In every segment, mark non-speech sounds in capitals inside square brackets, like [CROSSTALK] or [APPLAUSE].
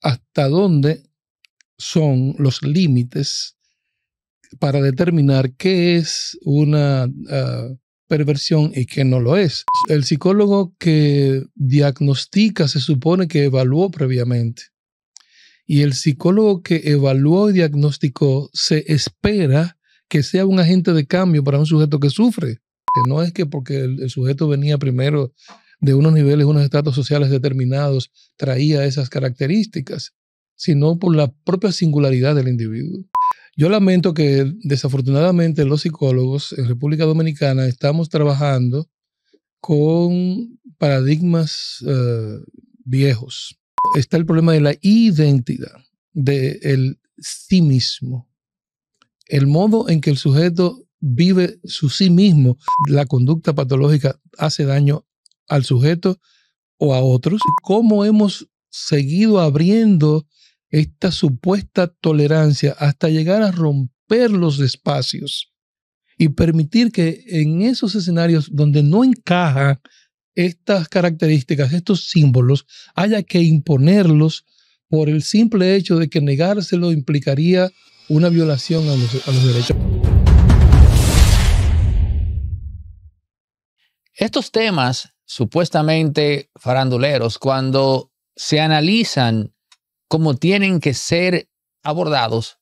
hasta dónde son los límites para determinar qué es una ah, perversión y qué no lo es. El psicólogo que diagnostica se supone que evaluó previamente. Y el psicólogo que evaluó y diagnosticó se espera que sea un agente de cambio para un sujeto que sufre. No es que porque el, sujeto venía primero de unos niveles, unos estados sociales determinados, traía esas características, sino por la propia singularidad del individuo. Yo lamento que desafortunadamente los psicólogos en República Dominicana estamos trabajando con paradigmas eh, viejos. Está el problema de la identidad, del sí mismo. El modo en que el sujeto vive su sí mismo, la conducta patológica hace daño al sujeto o a otros. ¿Cómo hemos seguido abriendo esta supuesta tolerancia hasta llegar a romper los espacios y permitir que en esos escenarios donde no encajan estas características, estos símbolos, haya que imponerlos por el simple hecho de que negárselo implicaría una violación a los, a los derechos. Estos temas supuestamente faranduleros, cuando se analizan como tienen que ser abordados,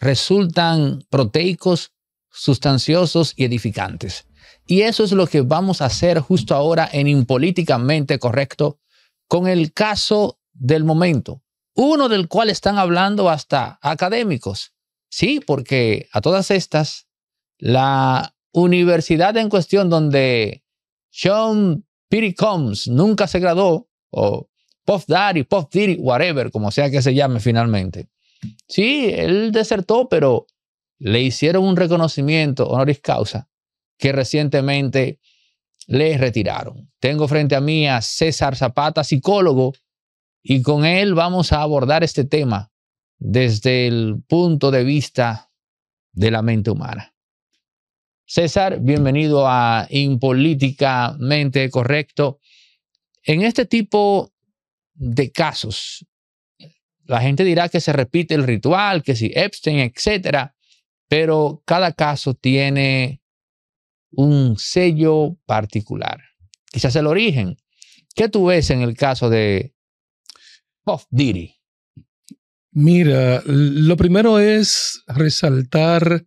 resultan proteicos, sustanciosos y edificantes. Y eso es lo que vamos a hacer justo ahora en Impolíticamente Correcto con el caso del momento, uno del cual están hablando hasta académicos. Sí, porque a todas estas, la universidad en cuestión donde Sean Piri Combs nunca se graduó, o Puff Daddy, Puff Diddy, whatever, como sea que se llame finalmente. Sí, él desertó, pero le hicieron un reconocimiento honoris causa que recientemente le retiraron. Tengo frente a mí a César Zapata, psicólogo, y con él vamos a abordar este tema desde el punto de vista de la mente humana. César, bienvenido a Impolíticamente Correcto. En este tipo de casos. La gente dirá que se repite el ritual, que si Epstein, etcétera, pero cada caso tiene un sello particular. Quizás el origen. ¿Qué tú ves en el caso de Puff Diddy? Mira, lo primero es resaltar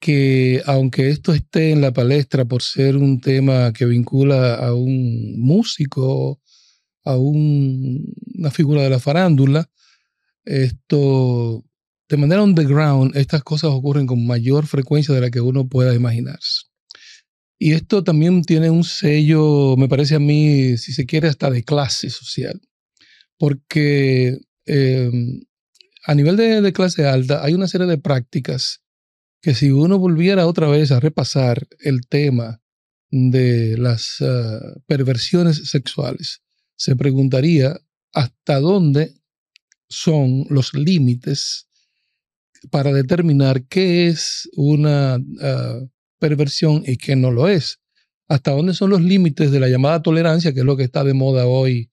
que aunque esto esté en la palestra por ser un tema que vincula a un músico a una figura de la farándula. Esto, de manera underground, estas cosas ocurren con mayor frecuencia de la que uno pueda imaginarse. Y esto también tiene un sello, me parece a mí, si se quiere, hasta de clase social. Porque em, a nivel de, clase alta hay una serie de prácticas que si uno volviera otra vez a repasar el tema de las ah, perversiones sexuales, se preguntaría hasta dónde son los límites para determinar qué es una ah, perversión y qué no lo es. Hasta dónde son los límites de la llamada tolerancia, que es lo que está de moda hoy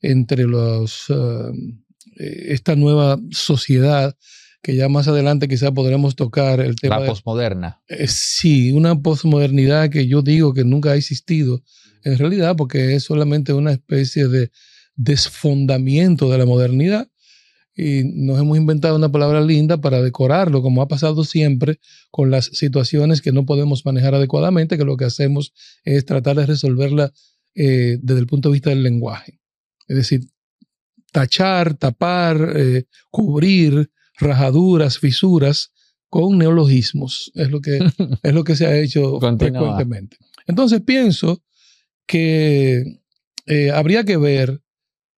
entre los, ah, eh, esta nueva sociedad, que ya más adelante quizá podremos tocar el tema. La posmoderna. Eh, sí, una posmodernidad que yo digo que nunca ha existido en realidad, porque es solamente una especie de desfondamiento de la modernidad. Y nos hemos inventado una palabra linda para decorarlo, como ha pasado siempre con las situaciones que no podemos manejar adecuadamente, que lo que hacemos es tratar de resolverla eh, desde el punto de vista del lenguaje. Es decir, tachar, tapar, eh, cubrir rajaduras, fisuras con neologismos. Es lo que, [LAUGHS] es lo que se ha hecho frecuentemente. Entonces pienso que eh, habría que ver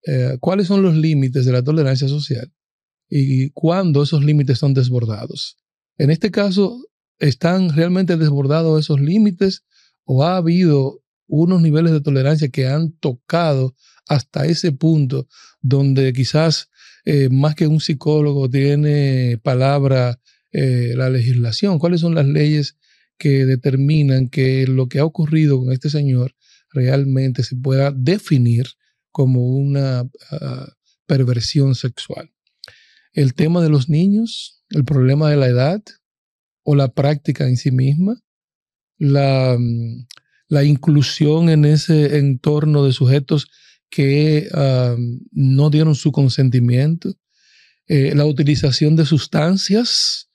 eh, cuáles son los límites de la tolerancia social y cuándo esos límites son desbordados. En este caso, ¿están realmente desbordados esos límites o ha habido unos niveles de tolerancia que han tocado hasta ese punto donde quizás eh, más que un psicólogo tiene palabra la legislación? ¿Cuáles son las leyes que determinan que lo que ha ocurrido con este señor realmente se pueda definir como una ah, perversión sexual. El tema de los niños, el problema de la edad o la práctica en sí misma, la, mm, la inclusión en ese entorno de sujetos que no dieron su consentimiento, eh, la utilización de sustancias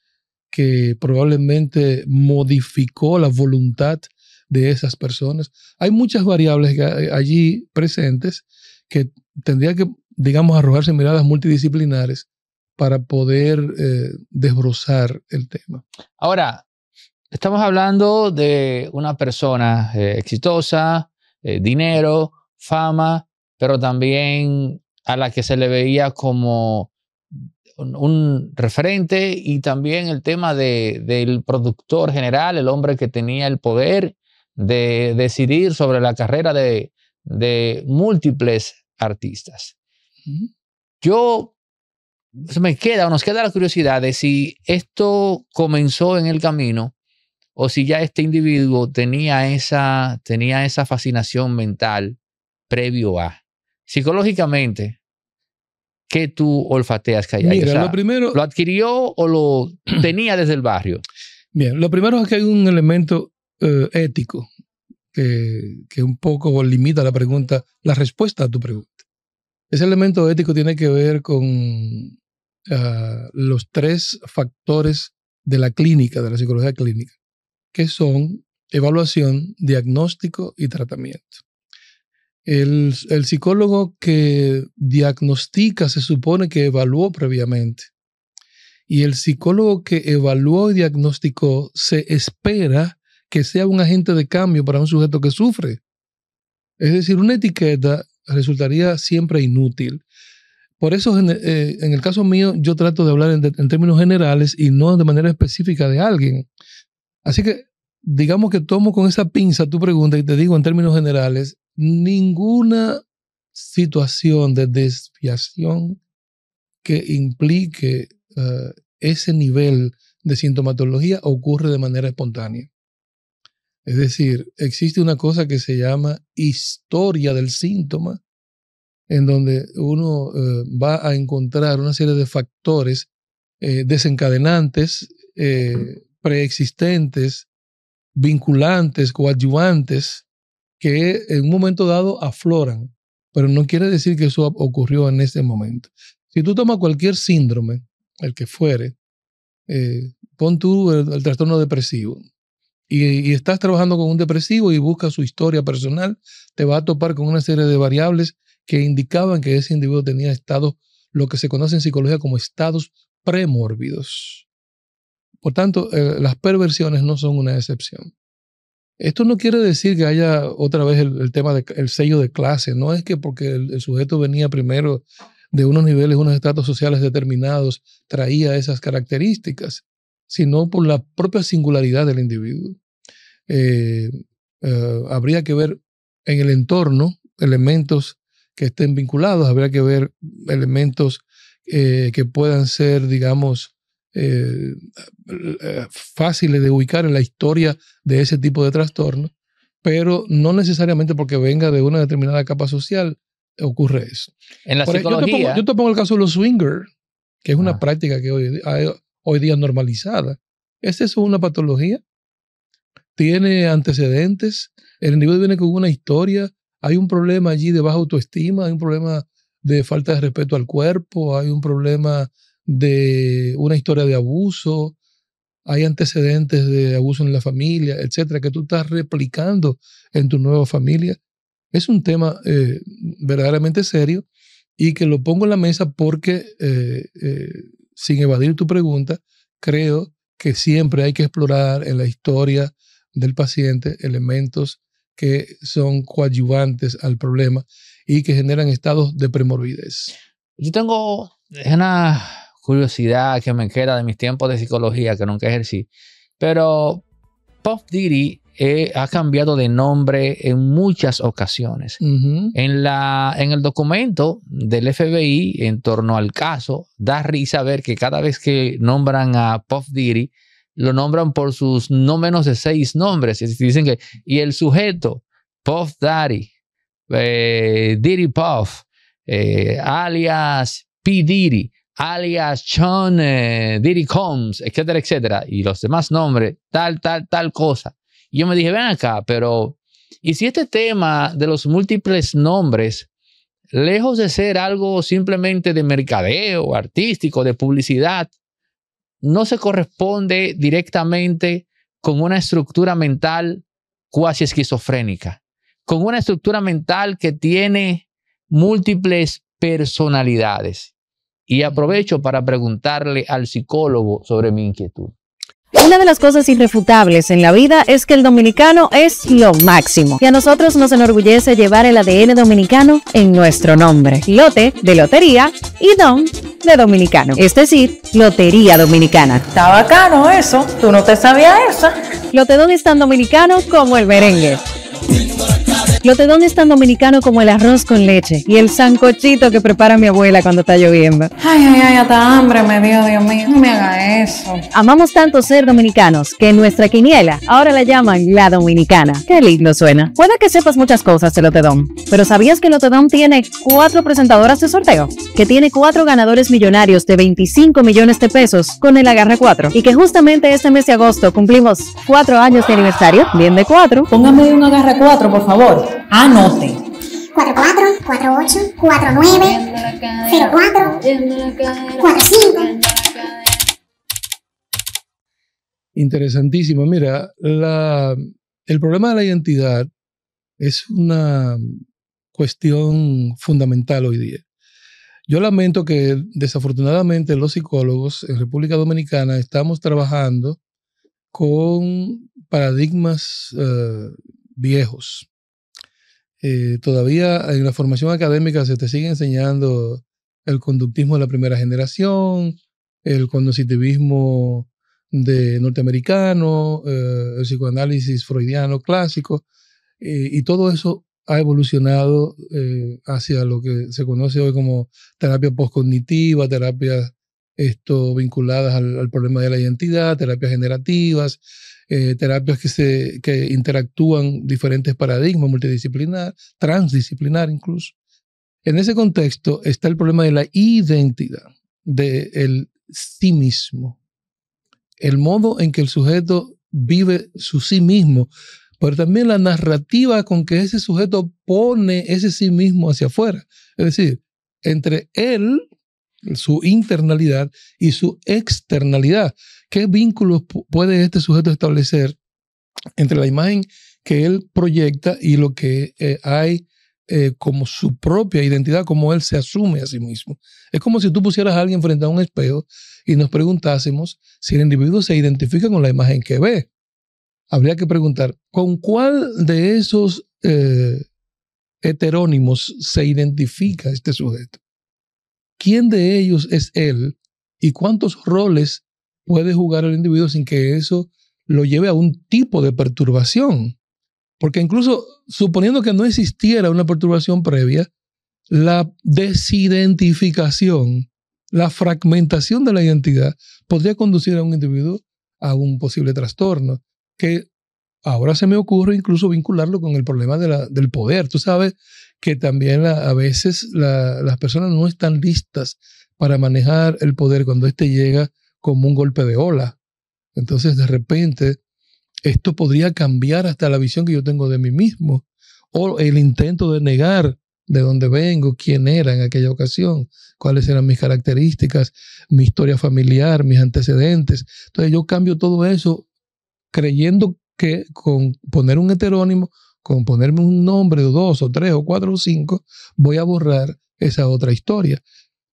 que probablemente modificó la voluntad de esas personas. Hay muchas variables allí presentes que tendría que, digamos, arrojarse miradas multidisciplinares para poder eh, desbrozar el tema. Ahora, estamos hablando de una persona eh, exitosa, dinero, fama, pero también a la que se le veía como un, referente y también el tema del productor general, el hombre que tenía el poder de decidir sobre la carrera de, múltiples artistas. Yo me queda o nos queda la curiosidad de si esto comenzó en el camino o si ya este individuo tenía esa, tenía esa fascinación mental previo a psicológicamente, ¿qué tú olfateas que hay lo primero... ¿Lo adquirió o lo [CLEARS THROAT] tenía desde el barrio? Bien, lo primero es que hay un elemento eh, ético que, que, un poco limita la pregunta, la respuesta a tu pregunta. Ese elemento ético tiene que ver con ah, los tres factores de la clínica, de la psicología clínica, que son evaluación, diagnóstico y tratamiento. El, psicólogo que diagnostica se supone que evaluó previamente. Y el psicólogo que evaluó y diagnosticó se espera que sea un agente de cambio para un sujeto que sufre. Es decir, una etiqueta resultaría siempre inútil. Por eso, en, eh, el caso mío, yo trato de hablar en, términos generales y no de manera específica de alguien. Así que, digamos que tomo con esa pinza tu pregunta y te digo en términos generales, ninguna situación de desviación que implique eh, ese nivel de sintomatología ocurre de manera espontánea. Es decir, existe una cosa que se llama historia del síntoma, en donde uno eh, va a encontrar una serie de factores eh, desencadenantes, preexistentes, vinculantes, coadyuvantes, que en un momento dado afloran, pero no quiere decir que eso ocurrió en ese momento. Si tú tomas cualquier síndrome, el que fuere, eh, pon tú el, trastorno depresivo y, estás trabajando con un depresivo y buscas su historia personal, te va a topar con una serie de variables que indicaban que ese individuo tenía estados, lo que se conoce en psicología como estados premórbidos. Por tanto, eh, las perversiones no son una excepción. Esto no quiere decir que haya otra vez el, tema del sello de clase. No es que porque el, sujeto venía primero de unos niveles, unos estratos sociales determinados, traía esas características, sino por la propia singularidad del individuo. Eh, eh, habría que ver en el entorno elementos que estén vinculados, habría que ver elementos eh, que puedan ser, digamos, eh, eh, fáciles de ubicar en la historia de ese tipo de trastorno, pero no necesariamente porque venga de una determinada capa social ocurre eso. En la psicología... yo, te pongo, el caso de los swingers, que es una ah. práctica que hoy, hoy día normalizada. ¿Es eso una patología? ¿Tiene antecedentes? El individuo viene con una historia. Hay un problema allí de baja autoestima, hay un problema de falta de respeto al cuerpo, hay un problema de una historia de abuso, hay antecedentes de abuso en la familia, etcétera, que tú estás replicando en tu nueva familia. Es un tema eh, verdaderamente serio y que lo pongo en la mesa porque, eh, eh, sin evadir tu pregunta, creo que siempre hay que explorar en la historia del paciente elementos que son coadyuvantes al problema y que generan estados de premorbidez. Yo tengo una curiosidad que me queda de mis tiempos de psicología que nunca ejercí. Pero Puff Diddy eh, ha cambiado de nombre en muchas ocasiones. en, la, en el documento del FBI en torno al caso, da risa ver que cada vez que nombran a Puff Diddy, lo nombran por sus no menos de seis nombres. Y dicen que, y el sujeto, Puff Daddy, eh, Diddy Puff, eh, alias P. Diddy, alias Sean eh, Diddy Combs, etcétera, etcétera, y los demás nombres, tal, tal, tal cosa. Y yo me dije, ven acá, pero ¿y si este tema de los múltiples nombres, lejos de ser algo simplemente de mercadeo, artístico, de publicidad, no se corresponde directamente con una estructura mental cuasi esquizofrénica, con una estructura mental que tiene múltiples personalidades. Y aprovecho para preguntarle al psicólogo sobre mi inquietud. Una de las cosas irrefutables en la vida es que el dominicano es lo máximo y a nosotros nos enorgullece llevar el ADN dominicano en nuestro nombre. Lote de lotería y don de dominicano, es decir, Lotería Dominicana. Está bacano eso, tú no te sabías eso. Lotedón es tan dominicano como el merengue. Lotedón es tan dominicano como el arroz con leche y el sancochito que prepara mi abuela cuando está lloviendo. Ay, ay, ay, hasta hambre me dio, Dios mío. No me haga eso. Amamos tanto ser dominicanos que en nuestra quiniela ahora la llaman la dominicana. Qué lindo suena. Puede que sepas muchas cosas de Lotedón, pero ¿sabías que Lotedón tiene cuatro presentadoras de sorteo? Que tiene cuatro ganadores millonarios de 25 millones de pesos con el Agarra 4 y que justamente este mes de agosto cumplimos cuatro años de aniversario, bien de cuatro. Póngame un agarre 4, por favor. Anote. 44, 48, 49, 04, 45. Interesantísimo. Mira, la, el problema de la identidad es una cuestión fundamental hoy día. Yo lamento que desafortunadamente los psicólogos en República Dominicana estamos trabajando con paradigmas eh, viejos. Eh, todavía en la formación académica se te sigue enseñando el conductismo de la primera generación, el cognitivismo de norteamericano, eh, el psicoanálisis freudiano clásico, eh, y todo eso ha evolucionado hacia lo que se conoce hoy como terapia postcognitiva, terapias esto, vinculadas al, problema de la identidad, terapias generativas, eh, terapias que, se, que interactúan diferentes paradigmas multidisciplinar, transdisciplinar incluso. En ese contexto está el problema de la identidad, del sí mismo, el modo en que el sujeto vive su sí mismo, pero también la narrativa con que ese sujeto pone ese sí mismo hacia afuera. Es decir, entre él su internalidad y su externalidad. ¿Qué vínculos puede este sujeto establecer entre la imagen que él proyecta y lo que eh, hay eh, como su propia identidad, como él se asume a sí mismo? Es como si tú pusieras a alguien frente a un espejo y nos preguntásemos si el individuo se identifica con la imagen que ve. Habría que preguntar, ¿con cuál de esos eh, heterónimos se identifica este sujeto? Quién de ellos es él y cuántos roles puede jugar el individuo sin que eso lo lleve a un tipo de perturbación. Porque incluso suponiendo que no existiera una perturbación previa, la desidentificación, la fragmentación de la identidad podría conducir a un individuo a un posible trastorno, que ahora se me ocurre incluso vincularlo con el problema del poder. Tú sabes que también a veces las personas no están listas para manejar el poder cuando éste llega como un golpe de ola. Entonces, de repente, esto podría cambiar hasta la visión que yo tengo de mí mismo o el intento de negar de dónde vengo, quién era en aquella ocasión, cuáles eran mis características, mi historia familiar, mis antecedentes. Entonces yo cambio todo eso creyendo que con poner un heterónimo con ponerme un nombre o dos o tres o cuatro o cinco, voy a borrar esa otra historia.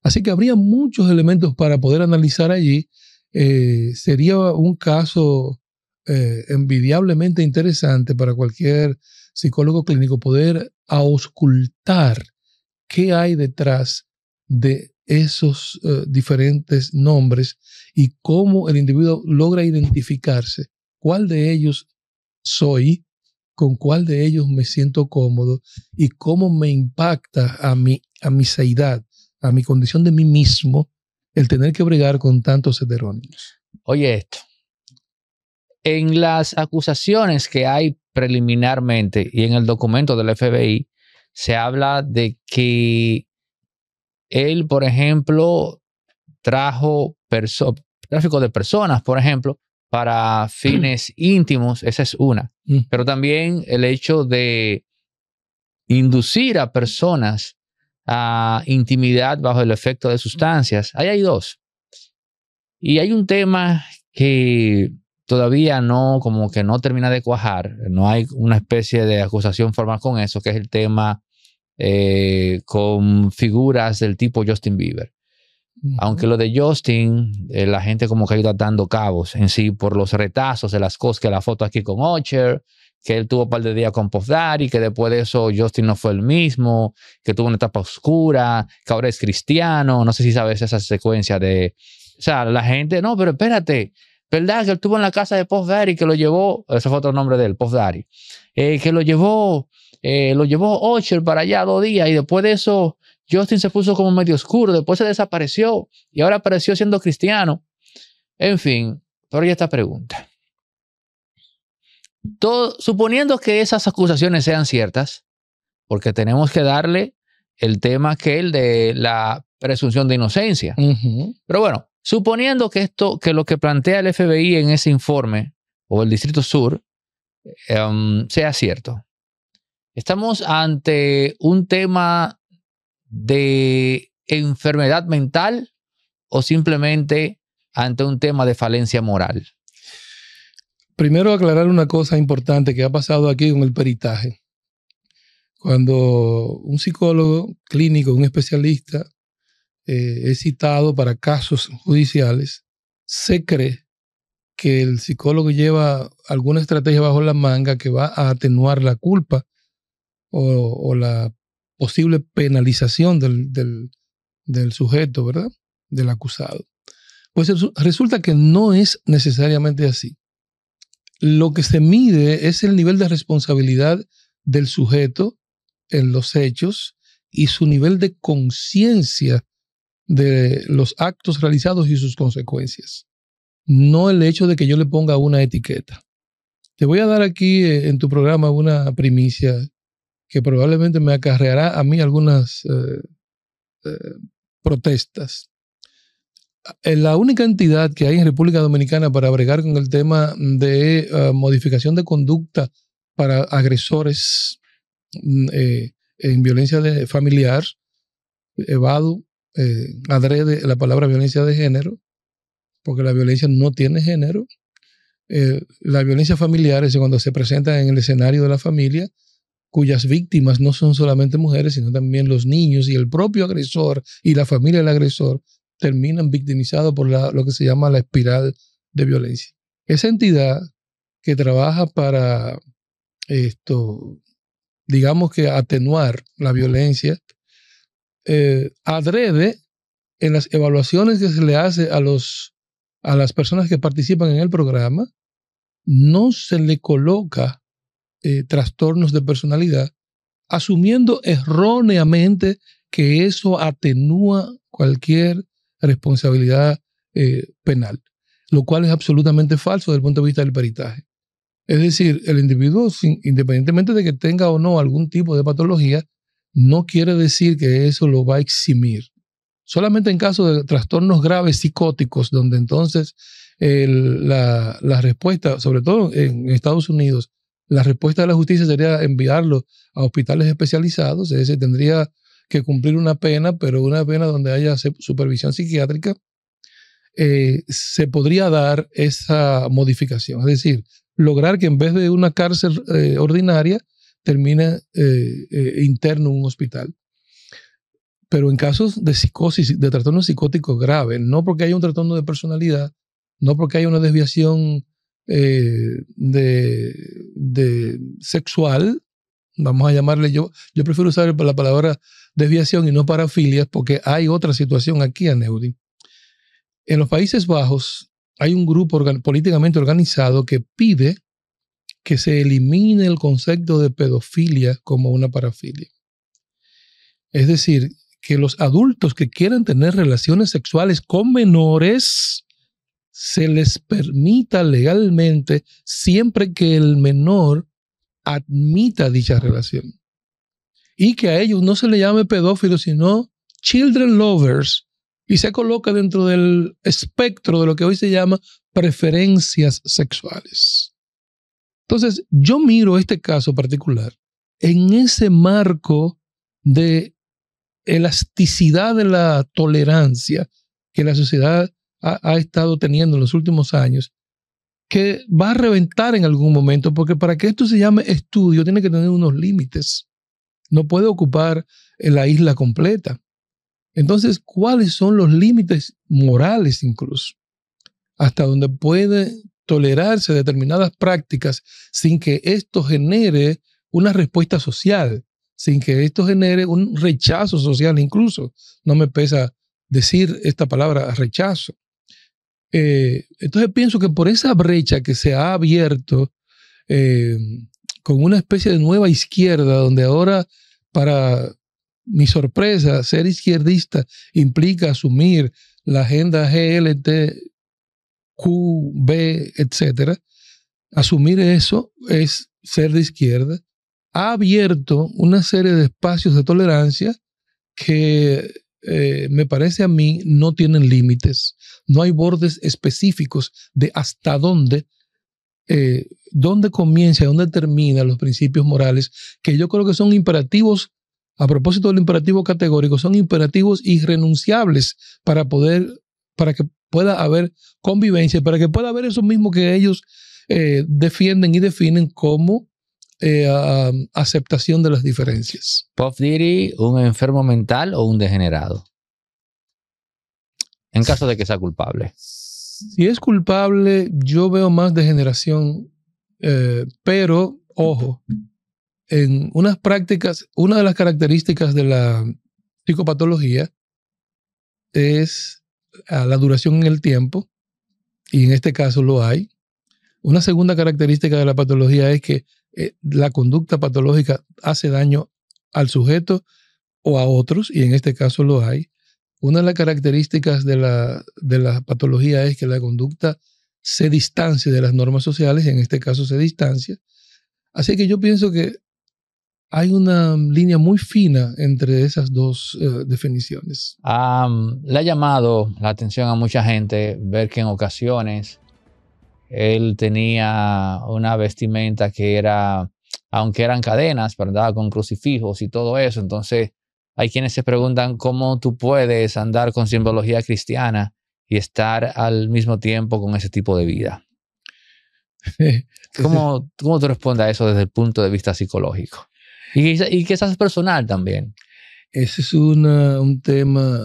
Así que habría muchos elementos para poder analizar allí. Eh, sería un caso eh, envidiablemente interesante para cualquier psicólogo clínico poder auscultar qué hay detrás de esos eh, diferentes nombres y cómo el individuo logra identificarse, cuál de ellos soy con cuál de ellos me siento cómodo y cómo me impacta a mi, a mi seidad, a mi condición de mí mismo, el tener que bregar con tantos heterónimos. Oye esto, en las acusaciones que hay preliminarmente y en el documento del FBI, se habla de que él, por ejemplo, trajo tráfico de personas, por ejemplo, para fines [CLEARS THROAT] íntimos, esa es una. Mm. Pero también el hecho de inducir a personas a intimidad bajo el efecto de sustancias. Ahí hay dos. Y hay un tema que todavía no, como que no termina de cuajar. No hay una especie de acusación formal con eso, que es el tema eh, con figuras del tipo Justin Bieber. Aunque lo de Justin, eh, la gente como que ha ido cabos en sí por los retazos de las cosas, que la foto aquí con Ocher, que él tuvo un par de días con Puff Daddy, que después de eso Justin no fue el mismo, que tuvo una etapa oscura, que ahora es cristiano, no sé si sabes esa secuencia de... O sea, la gente, no, pero espérate, ¿verdad? Que él estuvo en la casa de Puff Daddy, que lo llevó, ese fue otro nombre de él, Puff Daddy, eh, que lo llevó, eh, lo llevó Ocher para allá dos días y después de eso Justin se puso como medio oscuro, después se desapareció y ahora apareció siendo cristiano. En fin, pero ya esta pregunta. Todo, suponiendo que esas acusaciones sean ciertas, porque tenemos que darle el tema que el de la presunción de inocencia. Pero bueno, suponiendo que esto, que lo que plantea el FBI en ese informe o el Distrito Sur em, sea cierto, estamos ante un tema de enfermedad mental o simplemente ante un tema de falencia moral. Primero aclarar una cosa importante que ha pasado aquí con el peritaje. Cuando un psicólogo clínico, un especialista, eh, es citado para casos judiciales, se cree que el psicólogo lleva alguna estrategia bajo la manga que va a atenuar la culpa o, o la posible penalización del, del- del sujeto, ¿verdad? Del acusado. Pues resu- resulta que no es necesariamente así lo que se mide es el nivel de responsabilidad del sujeto en los hechos y su nivel de conciencia de los actos realizados y sus consecuencias. No el hecho de que yo le ponga una etiqueta. Te voy a dar aquí eh, en tu programa una primicia que probablemente me acarreará a mí algunas eh, eh, protestas. La única entidad que hay en República Dominicana para bregar con el tema de eh, modificación de conducta para agresores mm, eh, en violencia de- familiar, evado, eh, adrede la palabra violencia de género, porque la violencia no tiene género. Eh, la violencia familiar es cuando se presenta en el escenario de la familia, cuyas víctimas no son solamente mujeres, sino también los niños y el propio agresor y la familia del agresor terminan victimizados por lo que se llama la espiral de violencia. Esa entidad que trabaja para esto, digamos que atenuar la violencia, eh, adrede en las evaluaciones que se le hace a, los, a las personas que participan en el programa, no se le coloca eh, trastornos de personalidad, asumiendo erróneamente que eso atenúa cualquier responsabilidad eh, penal, lo cual es absolutamente falso desde el punto de vista del peritaje. Es decir, el individuo, independientemente de que tenga o no algún tipo de patología, no quiere decir que eso lo va a eximir. Solamente en caso de trastornos graves psicóticos, donde entonces la respuesta, sobre todo en Estados Unidos, la respuesta de la justicia sería enviarlo a hospitales especializados, es decir, tendría que cumplir una pena, pero una pena donde haya supervisión psiquiátrica, eh, se podría dar esa modificación. Es decir, lograr que en vez de una cárcel eh, ordinaria, termine eh, eh, interno en un hospital. Pero en casos de psicosis, de trastorno psicótico grave, no porque haya un trastorno de personalidad, no porque haya una desviación eh, de, sexual, vamos a llamarle yo, yo prefiero usar la palabra desviación y no parafilias porque hay otra situación aquí, Aneudi. En los Países Bajos hay un grupo políticamente organizado que pide que se elimine el concepto de pedofilia como una parafilia. Es decir, que los adultos que quieran tener relaciones sexuales con menores se les permita legalmente siempre que el menor admita dicha relación. Y que a ellos no se le llame pedófilo, sino children lovers y se coloca dentro del espectro de lo que hoy se llama preferencias sexuales. Entonces, yo miro este caso particular en ese marco de elasticidad de la tolerancia que la sociedad ha, ha, estado teniendo en los últimos años, que va a reventar en algún momento, porque para que esto se llame estudio tiene que tener unos límites. No puede ocupar la isla completa. Entonces, ¿cuáles son los límites morales incluso? Hasta donde puede tolerarse determinadas prácticas sin que esto genere una respuesta social, sin que esto genere un rechazo social incluso. No me pesa decir esta palabra rechazo. Eh, entonces pienso que por esa brecha que se ha abierto eh, con una especie de nueva izquierda, donde ahora para mi sorpresa, ser izquierdista implica asumir la agenda GLT, QB, etcétera. Asumir eso es ser de izquierda. Ha abierto una serie de espacios de tolerancia que eh, me parece a mí no tienen límites. No hay bordes específicos de hasta dónde, eh, dónde comienza dónde terminan los principios morales, que yo creo que son imperativos, a propósito del imperativo categórico, son imperativos irrenunciables para poder, para que pueda haber convivencia, para que pueda haber eso mismo que ellos eh, defienden y definen como eh, aceptación de las diferencias. Puff Diddy, un enfermo mental o un degenerado. En caso de que sea culpable. Si es culpable, yo veo más degeneración, eh, pero ojo, en unas prácticas, una de las características de la psicopatología es la duración en el tiempo, y en este caso lo hay. Una segunda característica de la patología es que eh, la conducta patológica hace daño al sujeto o a otros, y en este caso lo hay. Una de las características de la, de la patología es que la conducta se distancia de las normas sociales, en este caso se distancia. Así que yo pienso que hay una línea muy fina entre esas dos uh, definiciones. Le ha llamado la atención a mucha gente ver que en ocasiones él tenía una vestimenta que era, aunque eran cadenas, pero andaba con crucifijos y todo eso. Entonces, hay quienes se preguntan cómo tú puedes andar con simbología cristiana y estar al mismo tiempo con ese tipo de vida. [LAUGHS] ¿Cómo, cómo tú respondes a eso desde el punto de vista psicológico? Y, y quizás personal también. Ese es una, un tema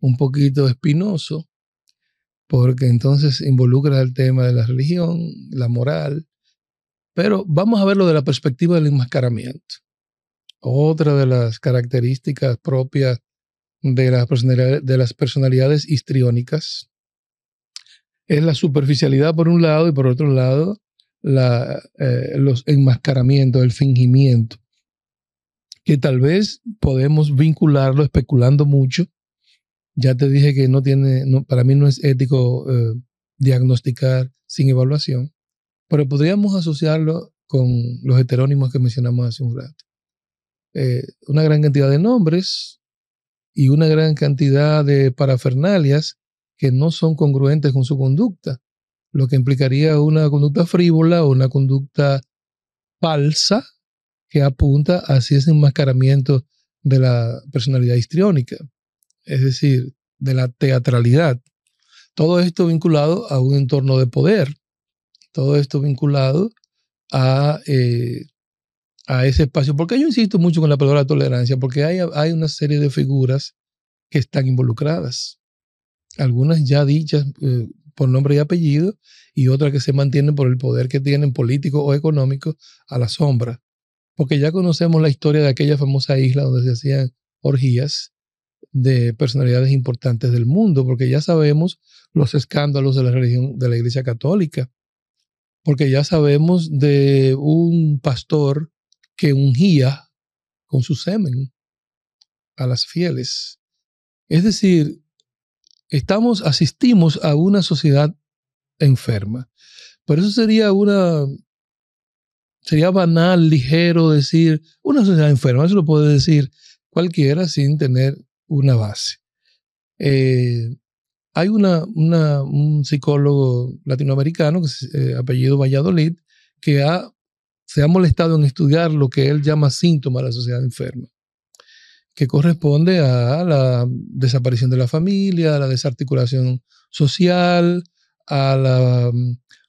un poquito espinoso, porque entonces involucra el tema de la religión, la moral, pero vamos a verlo de la perspectiva del enmascaramiento. Otra de las características propias de las personalidades, de histriónicas es la superficialidad por un lado y por otro lado la, eh, los enmascaramientos, el fingimiento, que tal vez podemos vincularlo especulando mucho ya te dije que no tiene, para mí no es ético eh, diagnosticar sin evaluación, pero podríamos asociarlo con los heterónimos que mencionamos hace un rato. Eh, una gran cantidad de nombres y una gran cantidad de parafernalias que no son congruentes con su conducta, lo que implicaría una conducta frívola o una conducta falsa que apunta hacia ese enmascaramiento de la personalidad histriónica es decir, de la teatralidad. Todo esto vinculado a un entorno de poder, todo esto vinculado a, eh, a ese espacio. Porque yo insisto mucho con la palabra tolerancia, porque hay, hay una serie de figuras que están involucradas. Algunas ya dichas eh, por nombre y apellido y otras que se mantienen por el poder que tienen político o económico a la sombra. Porque ya conocemos la historia de aquella famosa isla donde se hacían orgías de personalidades importantes del mundo, porque ya sabemos los escándalos de la religión de la Iglesia Católica, porque ya sabemos de un pastor que ungía con su semen a las fieles. Es decir, estamos, asistimos a una sociedad enferma. Pero eso sería una, sería banal, ligero decir, una sociedad enferma, eso lo puede decir cualquiera sin tener una base. Eh, hay una, un psicólogo latinoamericano, eh, apellido Valladolid, que ha, se ha molestado en estudiar lo que él llama síntomas de la sociedad enferma, que corresponde a la desaparición de la familia, a la desarticulación social, a la,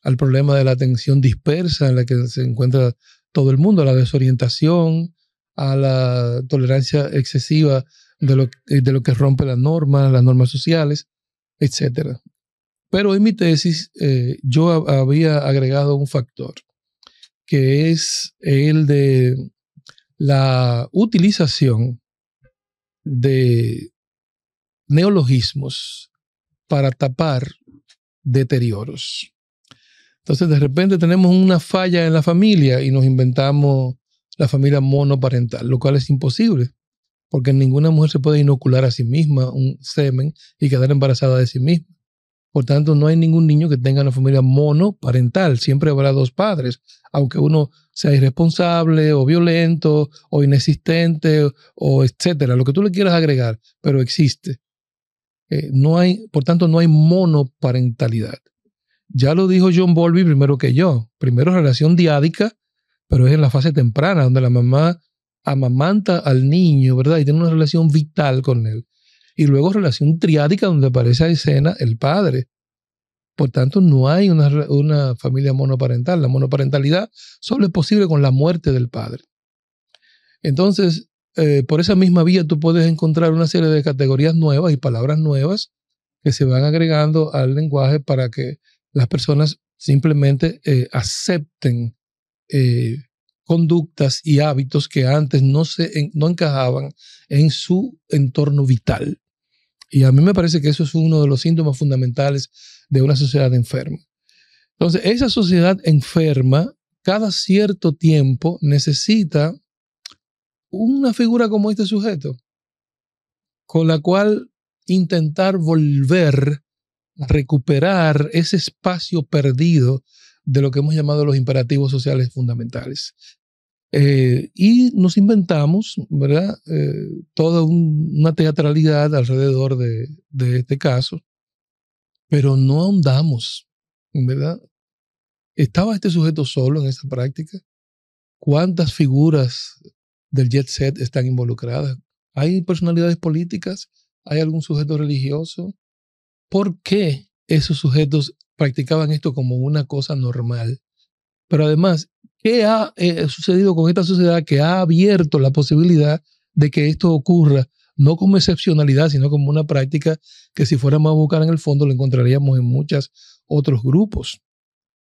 al problema de la atención dispersa en la que se encuentra todo el mundo, a la desorientación, a la tolerancia excesiva de lo, de lo que rompe las normas, las normas sociales, etc. Pero en mi tesis eh, yo ha- había agregado un factor, que es el de la utilización de neologismos para tapar deterioros. Entonces, de repente tenemos una falla en la familia y nos inventamos la familia monoparental, lo cual es imposible, porque ninguna mujer se puede inocular a sí misma un semen y quedar embarazada de sí misma. Por tanto, no hay ningún niño que tenga una familia monoparental. Siempre habrá dos padres, aunque uno sea irresponsable o violento o inexistente o etcétera, lo que tú le quieras agregar, pero existe. Eh, no hay, por tanto, no hay monoparentalidad. Ya lo dijo John Bowlby primero que yo. Primero relación diádica, pero es en la fase temprana, donde la mamá amamanta al niño, ¿verdad? Y tiene una relación vital con él. Y luego relación triádica, donde aparece a escena el padre. Por tanto, no hay una, una familia monoparental. La monoparentalidad solo es posible con la muerte del padre. Entonces, eh, por esa misma vía tú puedes encontrar una serie de categorías nuevas y palabras nuevas que se van agregando al lenguaje para que las personas simplemente eh, acepten eh, conductas y hábitos que antes no, se, no encajaban en su entorno vital. Y a mí me parece que eso es uno de los síntomas fundamentales de una sociedad enferma. Entonces, esa sociedad enferma, cada cierto tiempo, necesita una figura como este sujeto, con la cual intentar volver a recuperar ese espacio perdido de lo que hemos llamado los imperativos sociales fundamentales. Eh, y nos inventamos, ¿verdad? Eh, toda un- una teatralidad alrededor de, de este caso, pero no ahondamos, ¿verdad? ¿Estaba este sujeto solo en esa práctica? ¿Cuántas figuras del jet set están involucradas? ¿Hay personalidades políticas? ¿Hay algún sujeto religioso? ¿Por qué esos sujetos practicaban esto como una cosa normal? Pero además, ¿qué ha eh, sucedido con esta sociedad que ha abierto la posibilidad de que esto ocurra, no como excepcionalidad, sino como una práctica que si fuéramos a buscar en el fondo lo encontraríamos en muchos otros grupos?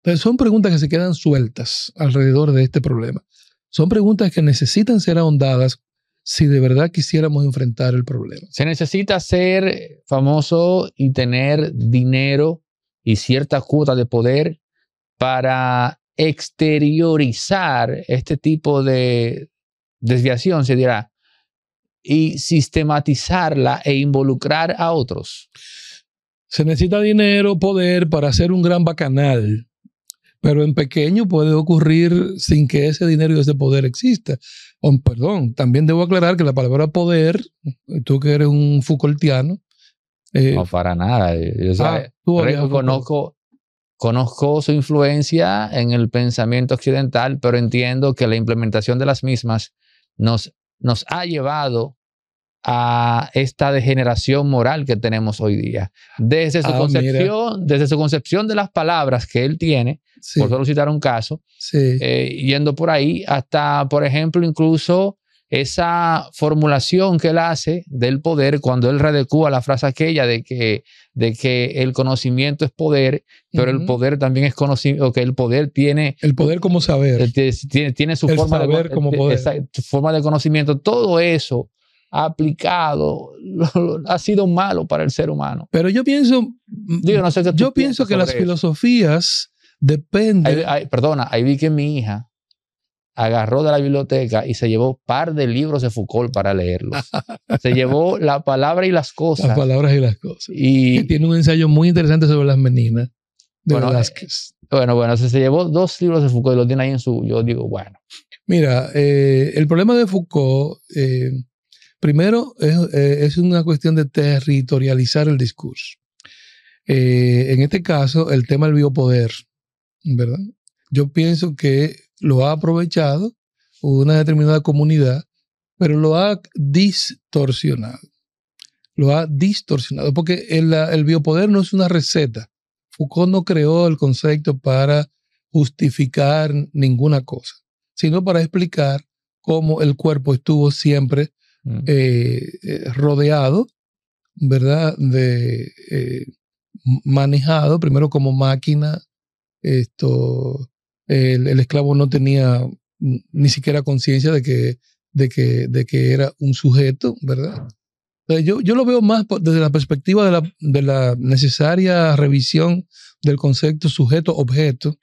Entonces, son preguntas que se quedan sueltas alrededor de este problema. Son preguntas que necesitan ser ahondadas si de verdad quisiéramos enfrentar el problema. Se necesita ser famoso y tener dinero y cierta cuota de poder para exteriorizar este tipo de desviación, se dirá, y sistematizarla e involucrar a otros. Se necesita dinero, poder para hacer un gran bacanal, pero en pequeño puede ocurrir sin que ese dinero y ese poder exista. Oh, perdón, también debo aclarar que la palabra poder, tú que eres un Foucaultiano, eh, No, para nada. Yo, ah, tú Foucault. Conozco, su influencia en el pensamiento occidental, pero entiendo que la implementación de las mismas nos, nos ha llevado a esta degeneración moral que tenemos hoy día. Desde su, Ah, concepción, desde su concepción de las palabras que él tiene, sí, por solo citar un caso, sí. eh, yendo por ahí, hasta, por ejemplo, incluso esa formulación que él hace del poder cuando él redecúa la frase aquella de que, de que el conocimiento es poder, pero el poder también es conocimiento, o que el poder tiene, el poder como saber. tiene, tiene- su El forma de, saber como eh, poder. esa- forma de conocimiento, todo eso aplicado lo- ha sido malo para el ser humano. Pero yo pienso, Digo, no sé qué yo pienso que las eso. filosofías dependen. Ahí- ahí- perdona, ahí vi que mi hija agarró de la biblioteca y se llevó par de libros de Foucault para leerlos. se [LAUGHS] llevó la palabra y las cosas. las palabras y las cosas. Que y tiene un ensayo muy interesante sobre las meninas de Bueno, Velázquez. bueno, bueno, se, se llevó dos libros de Foucault y los tiene ahí en su. Yo digo, bueno, Mira, eh, el problema de Foucault, eh, Primero, es, eh, es una cuestión de territorializar el discurso. Eh, en este caso, el tema del biopoder, ¿verdad? Yo pienso que lo ha aprovechado una determinada comunidad, pero lo ha distorsionado. Lo ha distorsionado, porque el, el biopoder no es una receta. Foucault no creó el concepto para justificar ninguna cosa, sino para explicar cómo el cuerpo estuvo siempre Mm. eh, eh, rodeado, ¿verdad? De eh, manejado primero como máquina. Esto, el, esclavo no tenía ni siquiera conciencia de que, de, que, de que era un sujeto, ¿verdad? Yo, yo lo veo más desde la perspectiva de la, de la necesaria revisión del concepto sujeto-objeto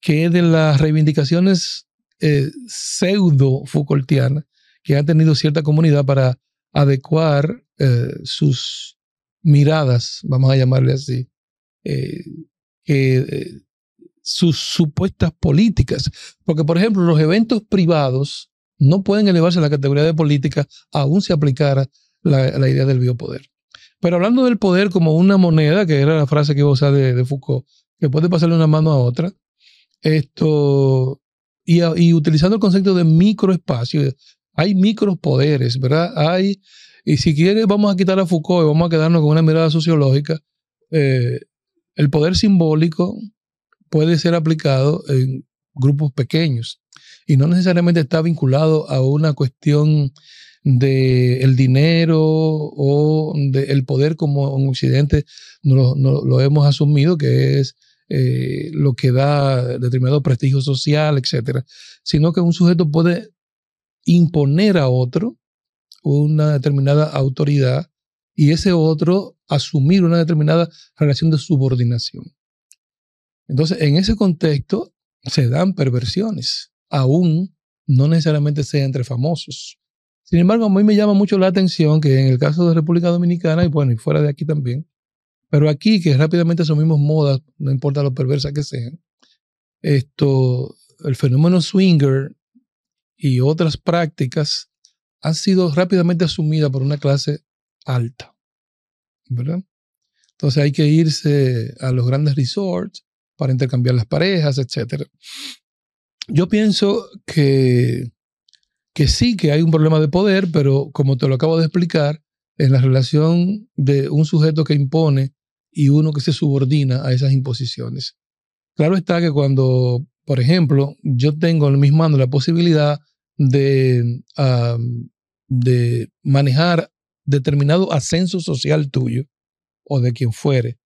que de las reivindicaciones eh, pseudo-Foucaultianas que ha tenido cierta comunidad para adecuar eh, sus miradas, vamos a llamarle así, eh, que, sus supuestas políticas. Porque, por ejemplo, los eventos privados no pueden elevarse a la categoría de política aún se aplicara la, idea del biopoder. Pero hablando del poder como una moneda, que era la frase que iba a usar de, Foucault, que puede pasarle una mano a otra, esto, y, utilizando el concepto de microespacio, hay micropoderes, ¿verdad? Hay, y si quieres, vamos a quitar a Foucault y vamos a quedarnos con una mirada sociológica. eh, el poder simbólico puede ser aplicado en grupos pequeños y no necesariamente está vinculado a una cuestión de el dinero o del poder como en Occidente no lo hemos asumido, que es eh, lo que da determinado prestigio social, etcétera, sino que un sujeto puede imponer a otro una determinada autoridad y ese otro asumir una determinada relación de subordinación. Entonces, en ese contexto se dan perversiones, aún no necesariamente sea entre famosos. Sin embargo, a mí me llama mucho la atención que en el caso de República Dominicana, y bueno, y fuera de aquí también, pero aquí que rápidamente asumimos modas, no importa lo perversa que sean, esto, el fenómeno swinger y otras prácticas han sido rápidamente asumidas por una clase alta, ¿verdad? Entonces hay que irse a los grandes resorts para intercambiar las parejas, etc. Yo pienso que, que sí que hay un problema de poder, pero como te lo acabo de explicar, en la relación de un sujeto que impone y uno que se subordina a esas imposiciones. Claro está que cuando, por ejemplo, yo tengo en mis manos la posibilidad de, um, de manejar determinado ascenso social tuyo o de quien fuere.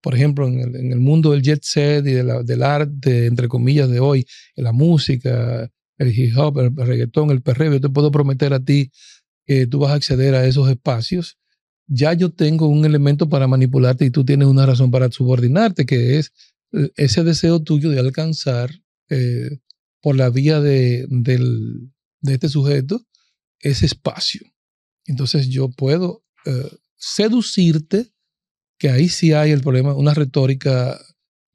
Por ejemplo, en el, mundo del jet set y del arte, entre comillas, de hoy, en la música, el hip hop, el reggaetón, el perreo, yo te puedo prometer a ti que tú vas a acceder a esos espacios. Ya yo tengo un elemento para manipularte y tú tienes una razón para subordinarte, que es eh, ese deseo tuyo de alcanzar eh, por la vía de este sujeto ese espacio. Entonces yo puedo eh, seducirte, que ahí sí hay el problema, una retórica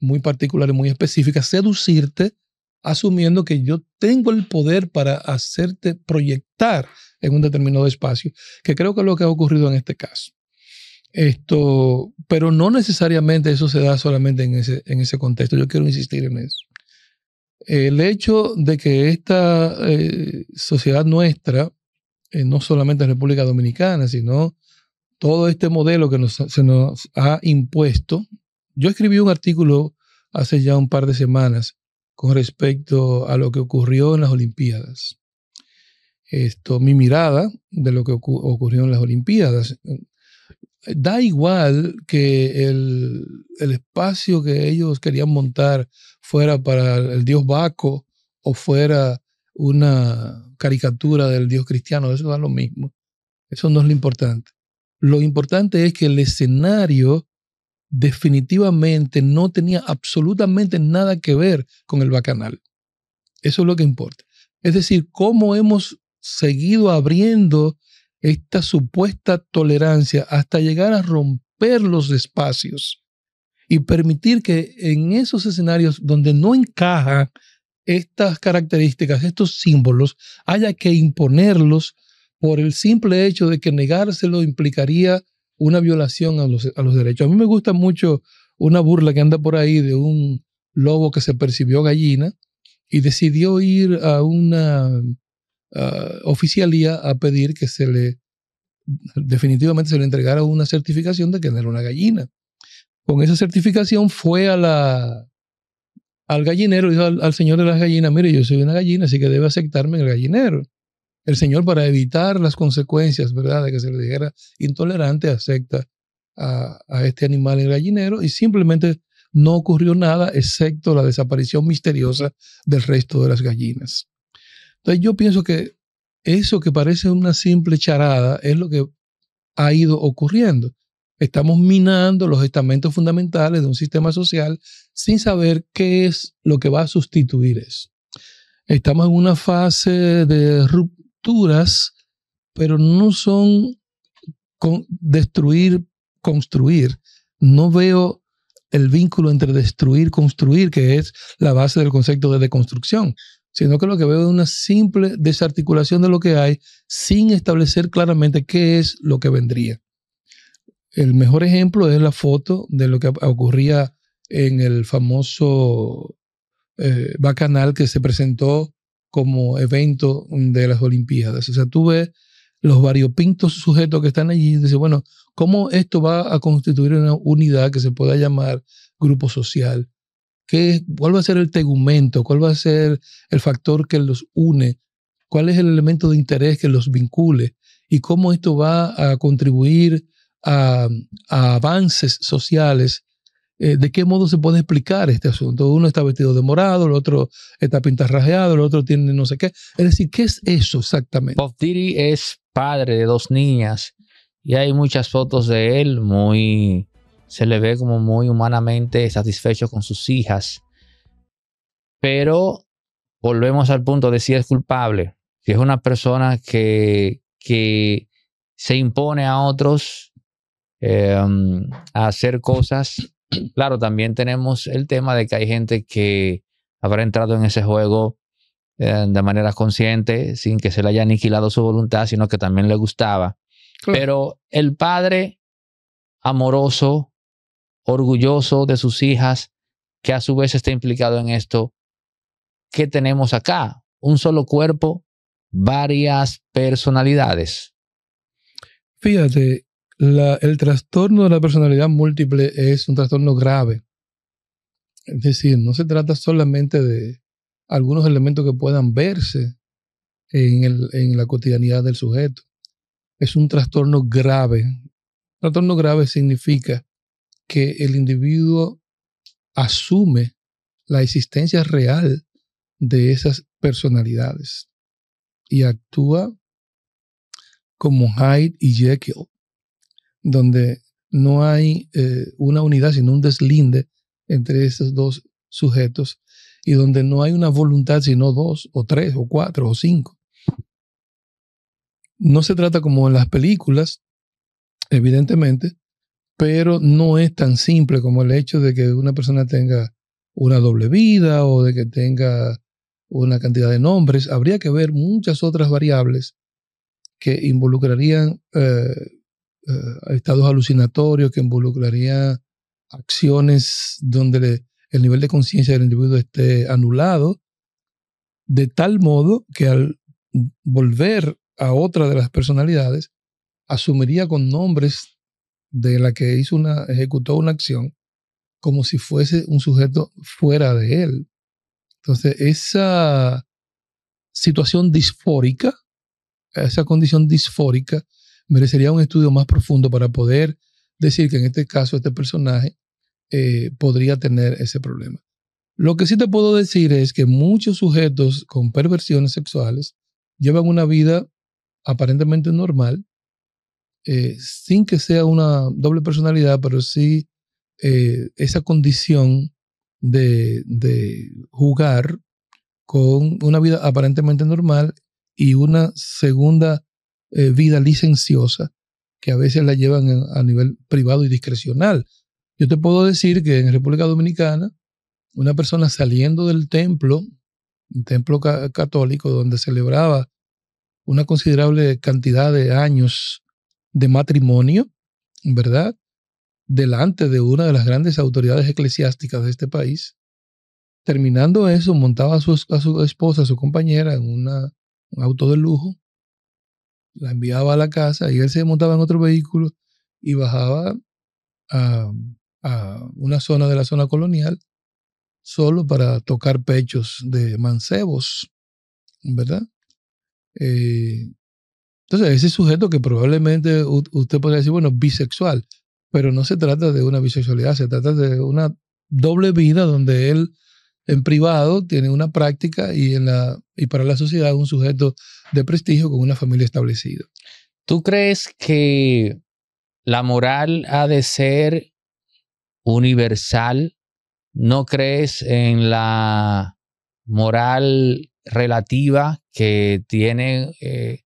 muy particular y muy específica, seducirte asumiendo que yo tengo el poder para hacerte proyectar en un determinado espacio, que creo que es lo que ha ocurrido en este caso. Esto, pero no necesariamente eso se da solamente en ese, en ese contexto. Yo quiero insistir en eso. El hecho de que esta eh, sociedad nuestra, eh, no solamente en República Dominicana, sino todo este modelo que nos, se nos ha impuesto. Yo escribí un artículo hace ya un par de semanas con respecto a lo que ocurrió en las Olimpiadas. Esto, mi mirada de lo que ocu- ocurrió en las Olimpiadas. Da igual que el, el espacio que ellos querían montar fuera para el dios Baco o fuera una caricatura del dios cristiano, eso da lo mismo. Eso no es lo importante. Lo importante es que el escenario definitivamente no tenía absolutamente nada que ver con el bacanal. Eso es lo que importa. Es decir, cómo hemos seguido abriendo esta supuesta tolerancia hasta llegar a romper los espacios y permitir que en esos escenarios donde no encajan estas características, estos símbolos, haya que imponerlos por el simple hecho de que negárselo implicaría una violación a los, derechos. A mí me gusta mucho una burla que anda por ahí de un lobo que se percibió gallina y decidió ir a una oficialía a pedir que se le definitivamente se le entregara una certificación de que era una gallina. Con esa certificación fue al gallinero, dijo al, al, señor de las gallinas, mire, yo soy una gallina, así que debe aceptarme en el gallinero. El señor, para evitar las consecuencias, ¿verdad?, de que se le dijera intolerante, acepta a, este animal en el gallinero y simplemente no ocurrió nada excepto la desaparición misteriosa del resto de las gallinas. Entonces yo pienso que eso que parece una simple charada es lo que ha ido ocurriendo. Estamos minando los estamentos fundamentales de un sistema social sin saber qué es lo que va a sustituir eso. Estamos en una fase de pero no son destruir, construir. No veo el vínculo entre destruir, construir, que es la base del concepto de deconstrucción, sino que lo que veo es una simple desarticulación de lo que hay sin establecer claramente qué es lo que vendría. El mejor ejemplo es la foto de lo que ocurría en el famoso eh, bacanal que se presentó como evento de las Olimpiadas. O sea, tú ves los variopintos sujetos que están allí y dices, bueno, ¿cómo esto va a constituir una unidad que se pueda llamar grupo social? ¿Qué, ¿Cuál va a ser el tegumento? ¿Cuál va a ser el factor que los une? ¿Cuál es el elemento de interés que los vincule? ¿Y cómo esto va a contribuir a, a avances sociales eh, de qué modo se puede explicar este asunto. Uno está vestido de morado, el otro está pintarrajeado, el otro tiene no sé qué. Es decir, ¿qué es eso exactamente? Bob Diddy es padre de dos niñas y hay muchas fotos de él muy se le ve como muy humanamente satisfecho con sus hijas. Pero volvemos al punto de si es culpable, si es una persona que, que se impone a otros eh, a hacer cosas claro, también tenemos el tema de que hay gente que habrá entrado en ese juego eh, de manera consciente, sin que se le haya aniquilado su voluntad, sino que también le gustaba. Pero el padre amoroso, orgulloso de sus hijas, que a su vez está implicado en esto, ¿qué tenemos acá? Un solo cuerpo, varias personalidades. Fíjate, el trastorno de la personalidad múltiple es un trastorno grave. Es decir, no se trata solamente de algunos elementos que puedan verse en, la cotidianidad del sujeto. Es un trastorno grave. Trastorno grave significa que el individuo asume la existencia real de esas personalidades y actúa como Hyde y Jekyll donde no hay eh, una unidad, sino un deslinde entre esos dos sujetos y donde no hay una voluntad, sino dos o tres o cuatro o cinco. No se trata como en las películas, evidentemente, pero no es tan simple como el hecho de que una persona tenga una doble vida o de que tenga una cantidad de nombres. Habría que ver muchas otras variables que involucrarían eh, eh, estados alucinatorios que involucraría acciones donde el nivel de conciencia del individuo esté anulado, de tal modo que al volver a otra de las personalidades, asumiría con nombres de la que hizo una, ejecutó una acción como si fuese un sujeto fuera de él. Entonces, esa situación disfórica, esa condición disfórica, merecería un estudio más profundo para poder decir que en este caso este personaje eh, podría tener ese problema. Lo que sí te puedo decir es que muchos sujetos con perversiones sexuales llevan una vida aparentemente normal, eh, sin que sea una doble personalidad, pero sí eh, esa condición de, de jugar con una vida aparentemente normal y una segunda eh, vida licenciosa que a veces la llevan a nivel privado y discrecional. Yo te puedo decir que en República Dominicana, una persona saliendo del templo, un templo católico donde celebraba una considerable cantidad de años de matrimonio, ¿verdad? Delante de una de las grandes autoridades eclesiásticas de este país. Terminando eso, montaba a su, esposa, a su compañera, en una, un auto de lujo, la enviaba a la casa y él se montaba en otro vehículo y bajaba a, una zona de la zona colonial solo para tocar pechos de mancebos, ¿verdad? Eh, entonces, ese sujeto que probablemente usted podría decir, bueno, bisexual, pero no se trata de una bisexualidad, se trata de una doble vida donde él en privado tiene una práctica y, en la, y para la sociedad un sujeto de prestigio con una familia establecida. ¿Tú crees que la moral ha de ser universal? ¿No crees en la moral relativa que tiene eh,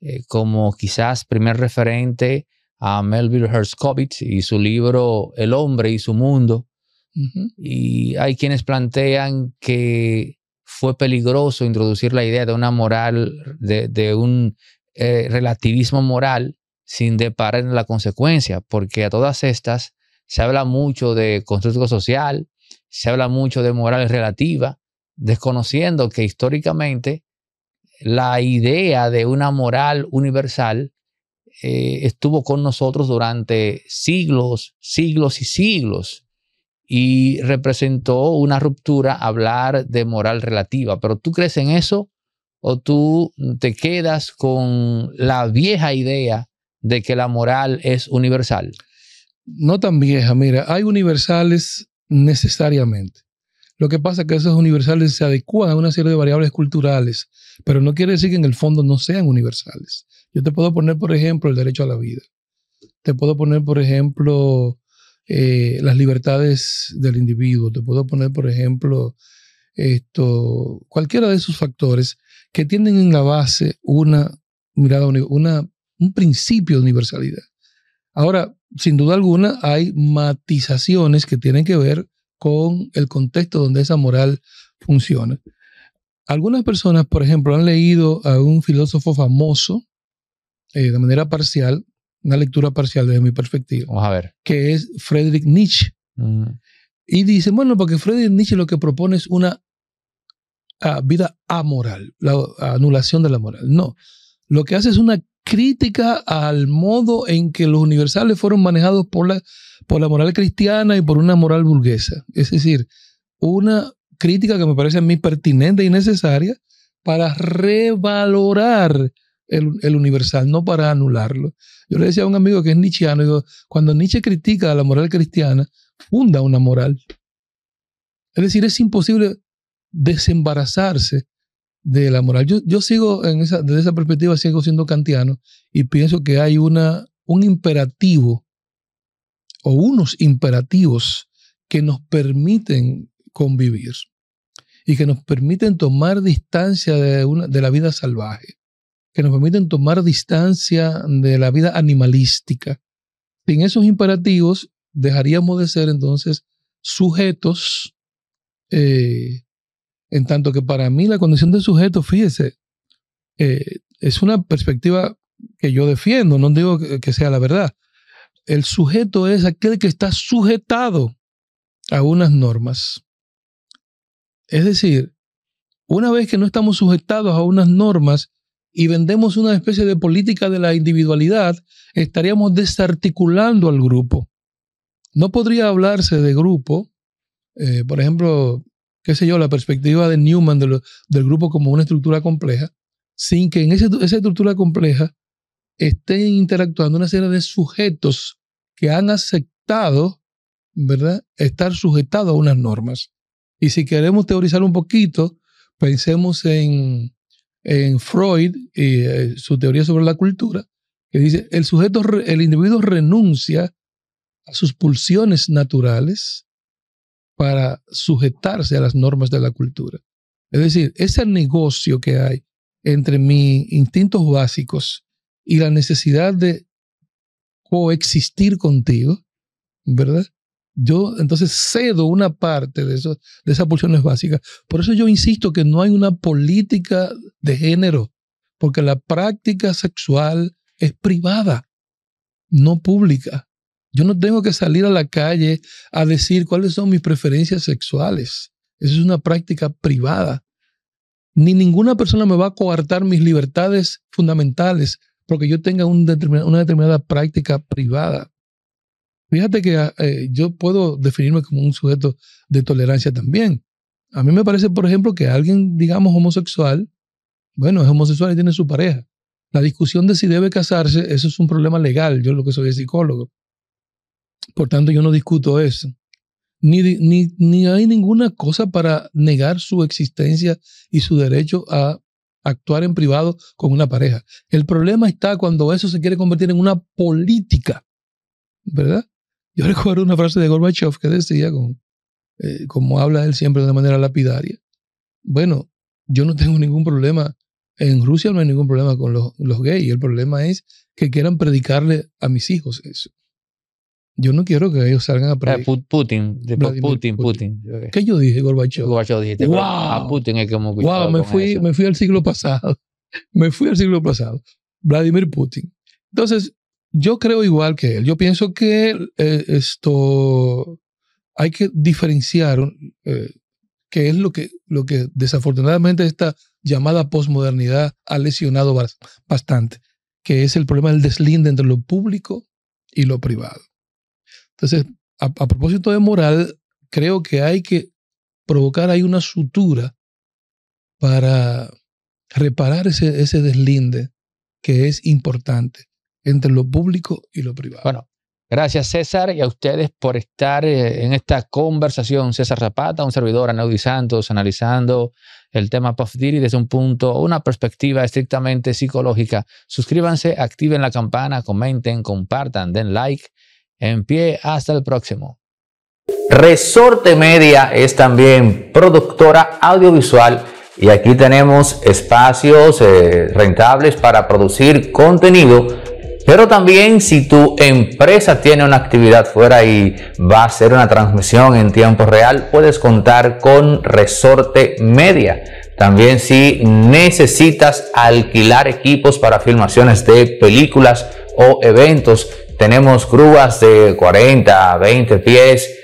eh, como quizás primer referente a Melville Herskovitz y su libro El hombre y su mundo? Y hay quienes plantean que fue peligroso introducir la idea de una moral, de, de un eh, relativismo moral sin deparar en la consecuencia, porque a todas estas se habla mucho de constructo social, se habla mucho de moral relativa, desconociendo que históricamente la idea de una moral universal eh, estuvo con nosotros durante siglos, siglos y siglos y representó una ruptura hablar de moral relativa. Pero tú crees en eso o tú te quedas con la vieja idea de que la moral es universal. No tan vieja, mira, hay universales necesariamente. Lo que pasa es que esos universales se adecúan a una serie de variables culturales, pero no quiere decir que en el fondo no sean universales. Yo te puedo poner, por ejemplo, el derecho a la vida. Te puedo poner, por ejemplo, eh, las libertades del individuo. Te puedo poner, por ejemplo, esto, cualquiera de esos factores que tienen en la base una mirada, un principio de universalidad. Ahora, sin duda alguna, hay matizaciones que tienen que ver con el contexto donde esa moral funciona. Algunas personas, por ejemplo, han leído a un filósofo famoso eh, de manera parcial, una lectura parcial desde mi perspectiva, Vamos a ver. que es Friedrich Nietzsche. Mm, Y dicen, bueno, porque Friedrich Nietzsche lo que propone es una ah, vida amoral, la anulación de la moral. No, lo que hace es una crítica al modo en que los universales fueron manejados por la, por la moral cristiana y por una moral burguesa. Es decir, una crítica que me parece a mí pertinente y necesaria para revalorar el, el universal, no para anularlo. Yo le decía a un amigo que es nietzscheano, cuando Nietzsche critica a la moral cristiana, funda una moral. Es decir, es imposible desembarazarse de la moral. Yo, yo sigo, en esa, desde esa perspectiva, sigo siendo kantiano y pienso que hay una, un imperativo o unos imperativos que nos permiten convivir y que nos permiten tomar distancia de, una, de la vida salvaje, que nos permiten tomar distancia de la vida animalística. Sin esos imperativos, dejaríamos de ser entonces sujetos, eh, en tanto que para mí la condición de sujeto, fíjese, eh, es una perspectiva que yo defiendo, no digo que, que sea la verdad. El sujeto es aquel que está sujetado a unas normas. Es decir, una vez que no estamos sujetados a unas normas y vendemos una especie de política de la individualidad, estaríamos desarticulando al grupo. No podría hablarse de grupo, eh, por ejemplo, qué sé yo, la perspectiva de Newman del grupo como una estructura compleja, sin que en esa estructura compleja estén interactuando una serie de sujetos que han aceptado, ¿verdad?, estar sujetados a unas normas. Y si queremos teorizar un poquito, pensemos en, en Freud y eh, su teoría sobre la cultura, que dice, el sujeto, el individuo renuncia a sus pulsiones naturales para sujetarse a las normas de la cultura. Es decir, ese negocio que hay entre mis instintos básicos y la necesidad de coexistir contigo, ¿verdad? Yo entonces cedo una parte de, eso, de esas pulsiones básicas. Por eso yo insisto que no hay una política de género, porque la práctica sexual es privada, no pública. Yo no tengo que salir a la calle a decir cuáles son mis preferencias sexuales. Eso es una práctica privada. Ni ninguna persona me va a coartar mis libertades fundamentales porque yo tenga una determinada práctica privada. Fíjate que eh, yo puedo definirme como un sujeto de tolerancia también. A mí me parece, por ejemplo, que alguien, digamos, homosexual, bueno, es homosexual y tiene su pareja. La discusión de si debe casarse, eso es un problema legal. Yo lo que soy es psicólogo. Por tanto, yo no discuto eso. Ni, ni, ni hay ninguna cosa para negar su existencia y su derecho a actuar en privado con una pareja. El problema está cuando eso se quiere convertir en una política, ¿verdad? Yo [LAUGHS] recuerdo una frase de Gorbachev que decía, con, eh, como habla él siempre de manera lapidaria, bueno, yo no tengo ningún problema, en Rusia no hay ningún problema con los, los gays, el problema es que quieran predicarle a mis hijos eso. Yo no quiero que ellos salgan a Eh, predicar. Pu- Putin, Putin, Putin. ¿Qué yo dije, Gorbachev? Gorbachev dijiste, Wow. a Putin hay que Wow, me fui, me fui al siglo pasado. [LAUGHS] Me fui al siglo pasado. Vladimir Putin. Entonces, yo creo igual que él. Yo pienso que eh, esto hay que diferenciar eh, qué es lo que, lo que desafortunadamente esta llamada posmodernidad ha lesionado bas- bastante, que es el problema del deslinde entre lo público y lo privado. Entonces, a, a propósito de moral, creo que hay que provocar ahí una sutura para reparar ese, ese deslinde que es importante entre lo público y lo privado. Bueno, gracias César y a ustedes por estar eh, en esta conversación. César Zapata, un servidor, Anaudi Santos, analizando el tema Puff Diddy desde un punto, una perspectiva estrictamente psicológica. Suscríbanse, activen la campana, comenten, compartan, den like. En pie, hasta el próximo. Resorte Media es también productora audiovisual y aquí tenemos espacios eh, rentables para producir contenido, pero también si tu empresa tiene una actividad fuera y va a hacer una transmisión en tiempo real, puedes contar con Resorte Media. También si necesitas alquilar equipos para filmaciones de películas o eventos, tenemos grúas de 40, 20 pies,